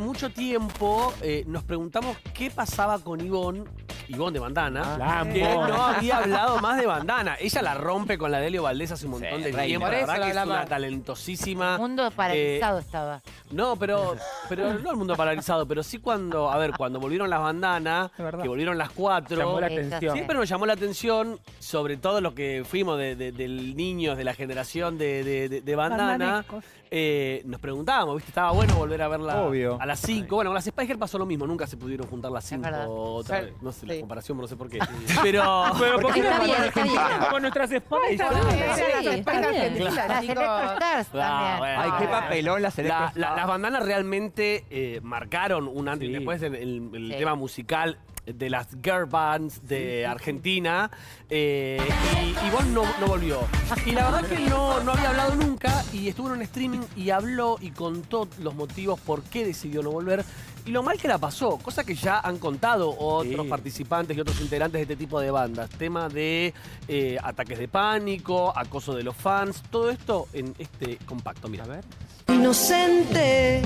Mucho tiempo eh, nos preguntamos qué pasaba con Ivonne, Ivonne de Bandana, amo. que no había hablado más de Bandana. Ella la rompe con la de Elio Valdés hace un montón de reina. tiempo. Por La eso verdad la que es una talentosísima. mundo paralizado estaba. No, pero, pero no el mundo paralizado, pero sí cuando, a ver, cuando volvieron las bandanas, Es verdad. que volvieron las cuatro. Llamó la atención. sí. Siempre nos llamó la atención, sobre todo lo que fuimos de, de- del niños de la generación de, de- de- de bandana. Eh, nos preguntábamos, ¿viste? Estaba bueno volver a verla Obvio. a las 5. Bueno, con las Spice Girls pasó lo mismo, nunca se pudieron juntar las 5 verdad. otra Sí. vez. No sé la Sí. comparación, no sé por qué. Pero. Pero ¿por qué Está no bien, con está bien. Con nuestras Spice. Está bien, Sí, las está bien. Stars también. bueno. Ay, qué papelón las La- celestes. la- las bandanas realmente eh, marcaron un antes y después en el, el Sí. tema musical de las girl bands de Argentina eh, y, y Bon no, no volvió. Y la verdad que no, no había hablado nunca y estuvo en un streaming y habló y contó los motivos por qué decidió no volver y lo mal que la pasó, cosa que ya han contado otros Sí. participantes y otros integrantes de este tipo de bandas. Tema de eh, ataques de pánico, acoso de los fans, todo esto en este compacto. Mira. A ver. Inocente.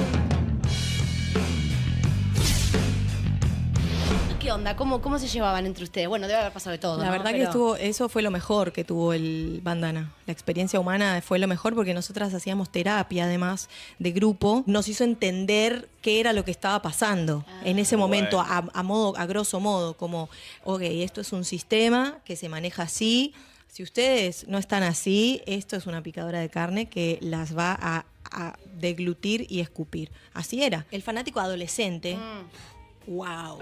¿Qué onda? ¿Cómo, ¿Cómo se llevaban entre ustedes? Bueno, debe haber pasado de todo. La ¿no? verdad que estuvo, eso fue lo mejor que tuvo el bandana. La experiencia humana fue lo mejor porque nosotras hacíamos terapia además de grupo. Nos hizo entender qué era lo que estaba pasando en ese momento, a, a modo, a grosso modo, como, ok, esto es un sistema que se maneja así. Si ustedes no están así, esto es una picadora de carne que las va a, a deglutir y escupir. Así era. El fanático adolescente. Wow.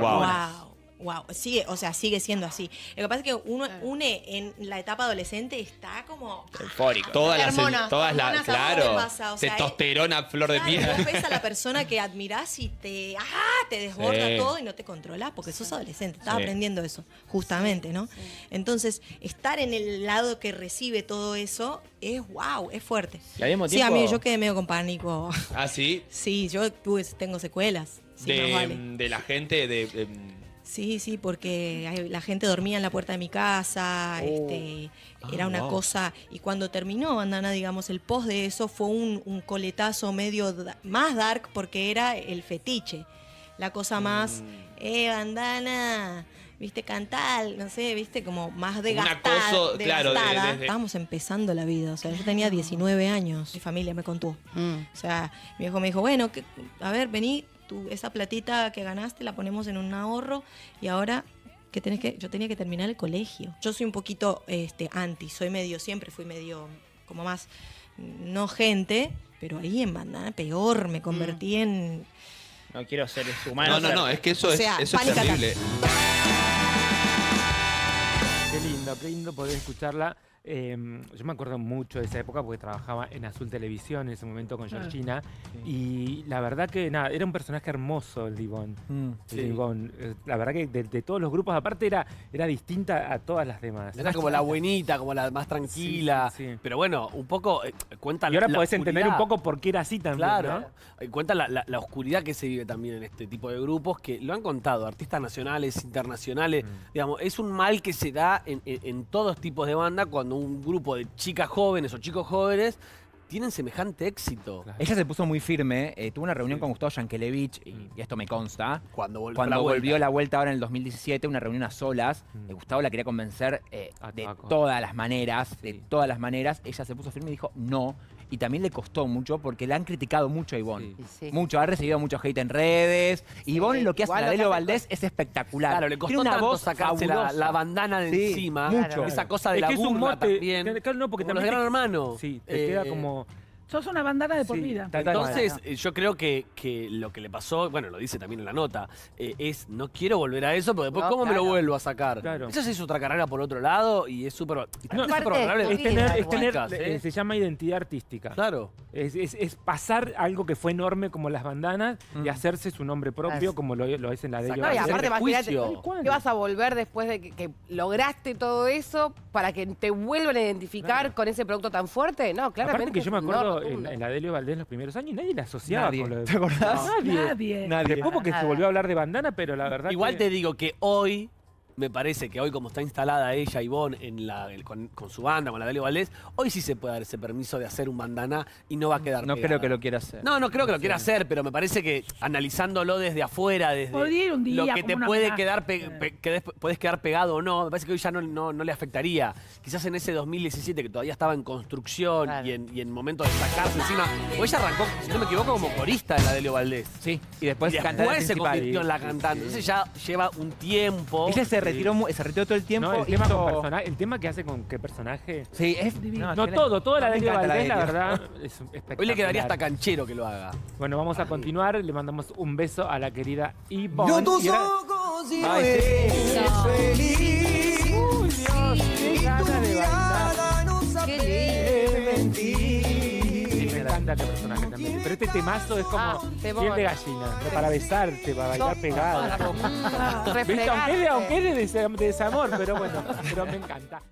Wow. Wow, sigue, o sea, sigue siendo así. Lo que pasa es que uno une en la etapa adolescente está como Eufórico. Todas las, Hormonas, todas las, hormonas, ¿a dónde claro, pasa? O sea, testosterona, flor de piel. vos ves a la persona que admirás y te, ¡ah! te desborda Sí. todo y no te controlas porque sos adolescente. Estaba Sí. aprendiendo eso, justamente, ¿no? Entonces, estar en el lado que recibe todo eso es wow, es fuerte. Y al mismo Sí, a mí yo quedé medio con pánico. Ah, sí. Sí, yo tuve, tengo secuelas. Sí, de, vale. de la gente de. em, Sí, sí, porque la gente dormía en la puerta de mi casa, este, era una wow. cosa, y cuando terminó Bandana, digamos, el post de eso fue un, un coletazo medio da- más dark porque era el fetiche, la cosa más, eh, Bandana, viste, cantar, no sé, viste, como más de Un acoso, claro, de- Estábamos empezando la vida, o sea, yo tenía 19 años, mi familia me contó. Mm. O sea, mi viejo me dijo, bueno, que- a ver, vení, tú, esa platita que ganaste la ponemos en un ahorro y ahora que tenés que, yo tenía que terminar el colegio. Yo soy un poquito este, anti, soy medio, siempre fui medio como más, no gente, pero ahí en bandana peor, me convertí en... No quiero ser No, humano. no, no, es que eso O es, sea, eso es terrible. Qué lindo, qué lindo poder escucharla. Eh, yo me acuerdo mucho de esa época porque trabajaba en Azul Televisión en ese momento con Georgina. Y la verdad que nada, era un personaje hermoso el Divón. Mm. Sí. El Divón. Eh, La verdad que de, de todos los grupos, aparte era, era distinta a todas las demás. Era como la buenita, como la más tranquila. Sí, sí. Pero bueno, un poco eh, cuenta Y ahora la podés entender un poco por qué era así también, Claro, ¿no? Eh, cuenta la, la- la oscuridad que se vive también en este tipo de grupos, que lo han contado artistas nacionales, internacionales. Mm. Digamos, es un mal que se da en, en- en todos tipos de banda cuando un grupo de chicas jóvenes o chicos jóvenes tienen semejante éxito. Claro. Ella se puso muy firme, eh, tuvo una reunión con Gustavo Yankelevich, y, Mm. y esto me consta. Cuando, vol- Cuando la vuelta. volvió la vuelta ahora en el 2017, una reunión a solas, Mm. eh, Gustavo la quería convencer eh, de todas las maneras, de todas las maneras. Ella se puso firme y dijo no. Y también le costó mucho porque la han criticado mucho a Ivonne. Sí. Sí. Mucho, ha recibido mucho hate en redes. Ivonne lo que hace Adelo Valdés es espectacular. Claro, le costó Tiene una tanto voz sacarse la, la bandana de Sí, encima. mucho. Esa cosa de Es la que es un burla mote, también. claro, no, porque como los también gran te- hermano. Sí, te queda Eh, como... Sos una bandana de por Sí, vida. Entonces, eh, yo creo que, que lo que le pasó, bueno, lo dice también en la nota, eh, es no quiero volver a eso, porque después, No, ¿cómo me lo vuelvo a sacar? Claro. Ella se hizo otra carrera por otro lado y es súper. también es Es tener, es tener ¿eh? eh, se llama identidad artística. Claro. Es, es- es pasar algo que fue enorme como las bandanas y hacerse su nombre propio como lo, lo es en la de ellos. Sacar No, y ese aparte, imagínate, prejuicio. ¿qué vas a volver después de que, que lograste todo eso para que te vuelvan a identificar Claro. con ese producto tan fuerte? No, claramente. Aparte que yo me acuerdo en, en la de Elio Valdés los primeros años nadie la asociaba Nadie. con lo de... ¿Te acordás? Nadie. Nadie. Nadie. Después porque se volvió a hablar de bandana, pero la verdad Igual que... te digo que hoy me parece que hoy como está instalada ella, Ivonne, en la, el- con, con su banda, con la Delio Valdés, hoy sí se puede dar ese permiso de hacer un bandana y no va a quedar No pegada. creo que lo quiera hacer. No, no creo que lo quiera hacer, pero me parece que analizándolo desde afuera, desde Podría ir un día lo que te puede quedar, pe- pe- que des- puedes quedar pegado o no, me parece que hoy ya no, no, no le afectaría. Quizás en ese 2017 que todavía estaba en construcción Claro. y, en, y en momento de sacarse encima, o ella arrancó, si no me equivoco, como corista en la Delio Valdés. Sí, y después, y cantante después se convirtió en la cantante. Entonces ya lleva un tiempo. Ella se retiró, mu- se retiró todo el tiempo. No, el, tema hizo- con persona- el tema que hace con qué personaje. Sí, es Divino. No, todo, toda la encanta Valdés, la verdad, es espectacular. Hoy le quedaría hasta canchero que lo haga. Bueno, vamos a continuar. Le mandamos un beso a la querida Ivonne. Y ahora- Ay, sí. Uy, Dios, qué ganas de bailar. Qué lindo. Sí, este también. Pero este temazo es como Ah, piel de gallina. Para besarte, para bailar. Refregarte. Aunque es de, aunque es de desamor, pero bueno, pero me encanta.